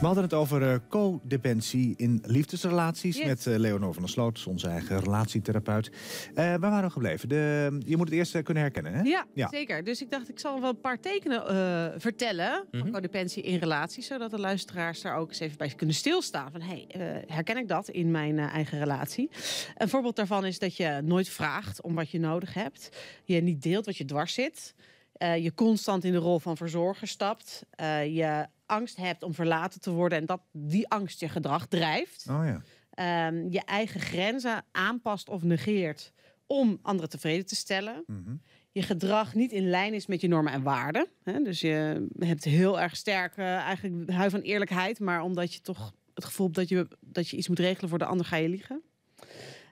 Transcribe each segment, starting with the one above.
We hadden het over uh, codependentie in liefdesrelaties Yes. met uh, Leonor van der Sloot, onze eigen relatietherapeut. Uh, waar waren we gebleven? De, je moet het eerst kunnen herkennen, hè? Ja, Ja. zeker. Dus ik dacht, ik zal wel een paar tekenen eh, vertellen van Mhm. codependentie in relaties, zodat de luisteraars daar ook eens even bij kunnen stilstaan. Van, hey, eh, herken ik dat in mijn eh, eigen relatie? Een voorbeeld daarvan is dat je nooit vraagt om wat je nodig hebt. Je niet deelt wat je dwars zit. eh, je constant in de rol van verzorger stapt. eh, je angst hebt om verlaten te worden en dat die angst je gedrag drijft. Oh ja. Ehm, je eigen grenzen aanpast of negeert om anderen tevreden te stellen. Mhm. Je gedrag niet in lijn is met je normen en waarden. Hè? Dus je hebt heel erg sterk eigenlijk hou van eerlijkheid, maar omdat je toch het gevoel hebt dat je, dat je iets moet regelen voor de ander, ga je liegen.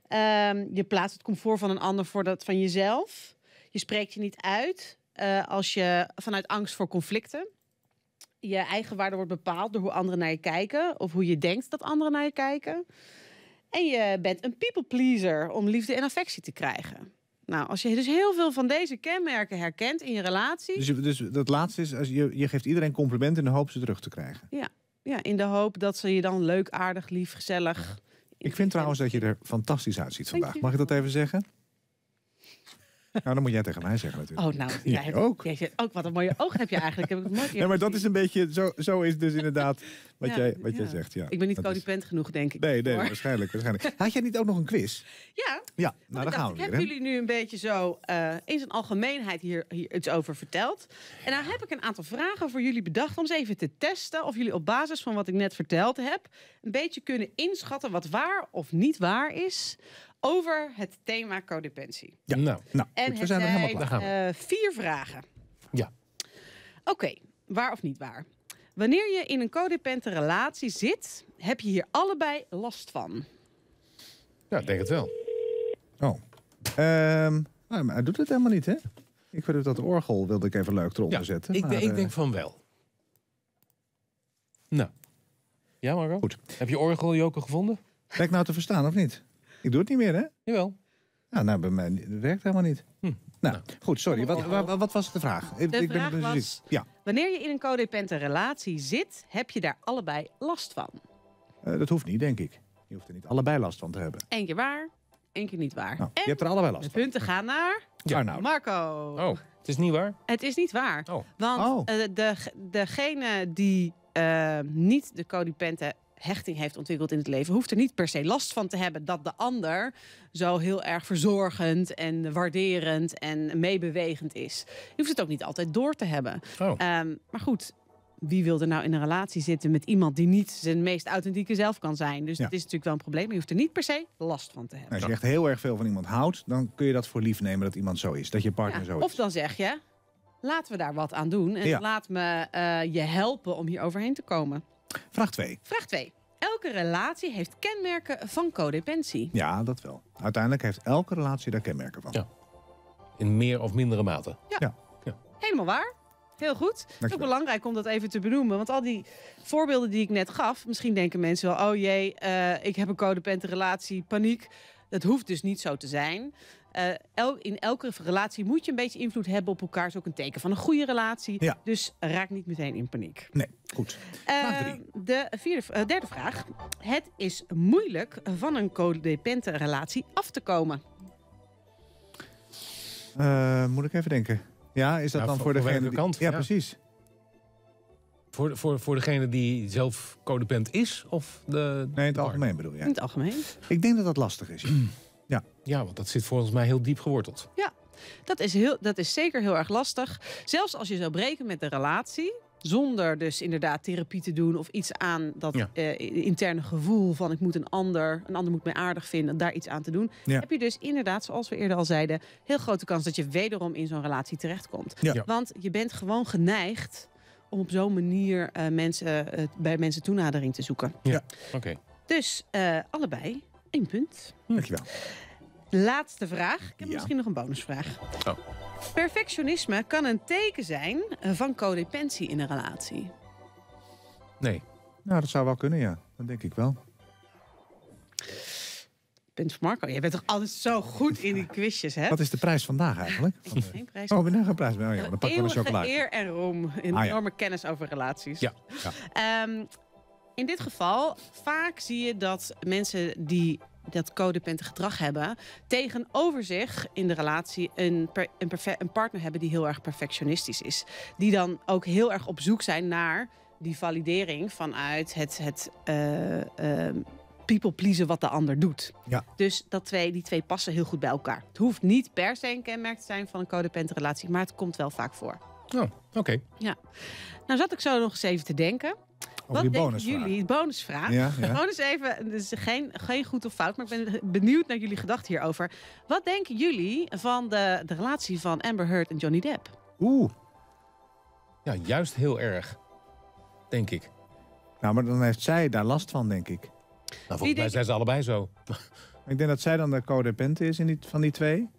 Ehm, je plaatst het comfort van een ander voor dat van jezelf. Je spreekt je niet uit eh, als je vanuit angst voor conflicten. Je eigen waarde wordt bepaald door hoe anderen naar je kijken of hoe je denkt dat anderen naar je kijken. En je bent een people pleaser om liefde en affectie te krijgen. Nou, als je dus heel veel van deze kenmerken herkent in je relatie, Dus, dus dat laatste is, als je, je geeft iedereen complimenten in de hoop ze terug te krijgen. ja, in de hoop dat ze je dan leuk, aardig, lief, gezellig. Ik vind trouwens dat je er fantastisch uitziet vandaag. Mag ik dat even zeggen? Nou, dan moet jij tegen mij zeggen natuurlijk. Oh, nou, Jij jij hebt- ook. Jij zegt ook wat een mooie oog heb je eigenlijk. Heb ik nooit Ja, maar dat is een beetje, zo, zo is dus inderdaad wat, Ja, jij, wat jij zegt. Ja. Ik ben niet is- codependent genoeg, denk ik. Nee, nee, hoor. waarschijnlijk, waarschijnlijk. Had jij niet ook nog een quiz? Ja, Ja, nou ik dan gaan we ik weer. heb hè? jullie nu een beetje zo eh, in zijn algemeenheid hier, hier iets over verteld. En nou heb ik een aantal vragen voor jullie bedacht om eens even te testen of jullie op basis van wat ik net verteld heb een beetje kunnen inschatten wat waar of niet waar is over het thema codependentie. Ja. Nou, Nou, En goed, we zijn er helemaal klaar. Eh, vier vragen. Ja. Oké, waar of niet waar? Wanneer je in een codependente relatie zit, heb je hier allebei last van. ja, ik denk het wel. Oh. Ehm, nou, maar hij doet het helemaal niet, hè? Ik weet dat orgel wilde ik even leuk eronder Ja, zetten. ik, maar, denk- ik eh, denk van wel. Nou. Ja, Marco? Goed. Heb je orgeljoker gevonden? Ben ik nou te verstaan of niet? Ik doe het niet meer, hè? Jawel. Ja, nou, bij mij werkt helemaal niet. Hm. Nou, Nou. goed, sorry. Wat, wat, wat was de vraag? Ik, De ik vraag ben was- dus- Ja, Wanneer je in een codependente relatie zit, heb je daar allebei last van. eh, dat hoeft niet, denk ik. Je hoeft er niet allebei last van te hebben. Eén keer waar, één keer niet waar. Nou, en je hebt er allebei de last van. punten gaan naar Ja. Arnoud. Marco. Oh, het is niet waar? Het is niet waar. Oh. Want Oh. eh, de, degene die eh, niet de codependente hechting heeft ontwikkeld in het leven, hoeft er niet per se last van te hebben dat de ander zo heel erg verzorgend en waarderend en meebewegend is. Je hoeft het ook niet altijd door te hebben. Oh. Ehm, maar goed, wie wil er nou in een relatie zitten met iemand die niet zijn meest authentieke zelf kan zijn? Dus Ja. dat is natuurlijk wel een probleem. Je hoeft er niet per se last van te hebben. Nou, als je echt heel erg veel van iemand houdt, dan kun je dat voor lief nemen dat iemand zo is. Dat je partner Ja, zo Of is. dan zeg je, laten we daar wat aan doen. En Ja. laat me eh, je helpen om hier overheen te komen. Vraag 2. Vraag 2. Elke relatie heeft kenmerken van codependentie. Ja, dat wel. Uiteindelijk heeft elke relatie daar kenmerken van. Ja. In meer of mindere mate. Helemaal waar. Heel goed. Het is ook belangrijk om dat even te benoemen. Want al die voorbeelden die ik net gaf... misschien denken mensen wel... oh jee, eh, ik heb een codependente relatie, paniek. Dat hoeft dus niet zo te zijn. Eh, el- in elke relatie moet je een beetje invloed hebben op elkaar. is ook een teken van een goede relatie. Ja. Dus raak niet meteen in paniek. Nee, goed. Eh, de vierde, eh, derde vraag. Het is moeilijk van een codependente relatie af te komen. Eh, moet ik even denken. Ja, is dat Ja, dan voor- voor, voor degene welke die... kant? Ja, Ja. precies. Voor, voor, voor degene die zelf codependent is? Of de, Nee, in het de algemeen bedoel je. In het algemeen. Ik denk dat dat lastig is. ja. Ja, want dat zit volgens mij heel diep geworteld. Dat is, heel, dat is zeker heel erg lastig. Zelfs als je zou breken met de relatie. Zonder dus inderdaad therapie te doen of iets aan dat Ja. eh, interne gevoel van ik moet een ander, een ander moet mij aardig vinden, daar iets aan te doen. Ja. Heb je dus inderdaad, zoals we eerder al zeiden, heel grote kans dat je wederom in zo'n relatie terechtkomt. Ja. Ja. Want je bent gewoon geneigd om op zo'n manier eh, mensen, eh, bij mensen toenadering te zoeken. Oké. Dus eh, allebei één punt. Dankjewel. Laatste vraag. Ik heb Ja. misschien nog een bonusvraag. Oh. Perfectionisme kan een teken zijn van codependentie in een relatie. Nee. Nou, dat zou wel kunnen, ja. Dat denk ik wel. Punt voor Marco. Jij bent toch altijd zo goed in die quizjes, hè? Wat is de prijs vandaag eigenlijk? Geen prijs. Oh, ben je een prijs? Oh, ja, dan pak ik wel een chocolade. eer en roem. Een Ah, ja. enorme kennis over relaties. Ja. Ehm, in dit geval, vaak zie je dat mensen die dat codependent gedrag hebben, tegenover zich in de relatie een, per, een, een partner hebben die heel erg perfectionistisch is. Die dan ook heel erg op zoek zijn naar die validering vanuit het, het eh, ehm, people pleasen wat de ander doet. Ja. Dus dat twee, die twee passen heel goed bij elkaar. Het hoeft niet per se een kenmerk te zijn van een codependent relatie, maar het komt wel vaak voor. Oh, oké. Nou zat ik zo nog eens even te denken. Over Wat die denken bonusvraag. jullie? Bonusvraag. Ja, ja. Gewoon eens even, dus geen, geen goed of fout, maar ik ben benieuwd naar jullie gedachten hierover. Wat denken jullie van de, de relatie van Amber Heard en Johnny Depp? Oeh. Ja, juist heel erg. Denk ik. Nou, maar dan heeft zij daar last van, denk ik. Nou, volgens mij zijn ze allebei zo. Ik denk dat zij dan de codependent is in die, van die twee.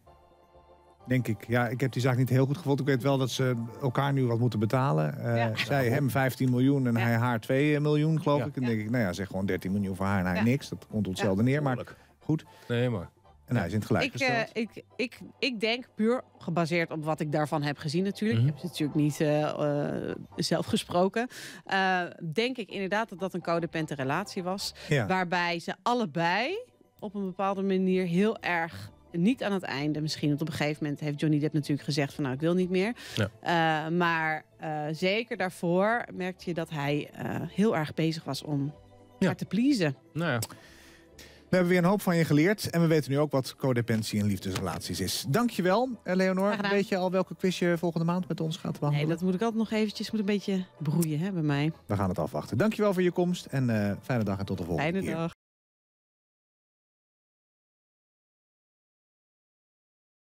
Denk ik. Ja, ik heb die zaak niet heel goed gevolgd. Ik weet wel dat ze elkaar nu wat moeten betalen. Eh, Ja. Zij hem 15 miljoen en Ja. hij haar 2 miljoen, geloof Ja. ik. En dan denk ik, nou ja, zeg gewoon 13 miljoen voor haar en hij Ja. niks. Dat komt op hetzelfde neer. Maar goed. Nee, maar. En hij is in het gelijk Ik, eh, ik, ik, ik denk puur gebaseerd op wat ik daarvan heb gezien natuurlijk. Mhm. Ik heb het natuurlijk niet eh, eh, zelf gesproken. eh, denk ik inderdaad dat dat een codependente relatie was. ja. Waarbij ze allebei op een bepaalde manier heel erg niet aan het einde. Misschien want op een gegeven moment heeft Johnny Depp natuurlijk gezegd van nou ik wil niet meer. Ja. Eh, maar eh, zeker daarvoor merkte je dat hij eh, heel erg bezig was om Ja. haar te pleasen. Nou ja. We hebben weer een hoop van je geleerd. En we weten nu ook wat codependentie in liefdesrelaties is. Dankjewel, Leonor. Weet je al welke quiz je volgende maand met ons gaat Nee, behandelen? dat moet ik altijd nog eventjes moet een beetje broeien hè, bij mij. We gaan het afwachten. Dankjewel voor je komst. En eh, fijne dag en tot de volgende Fijne keer. dag.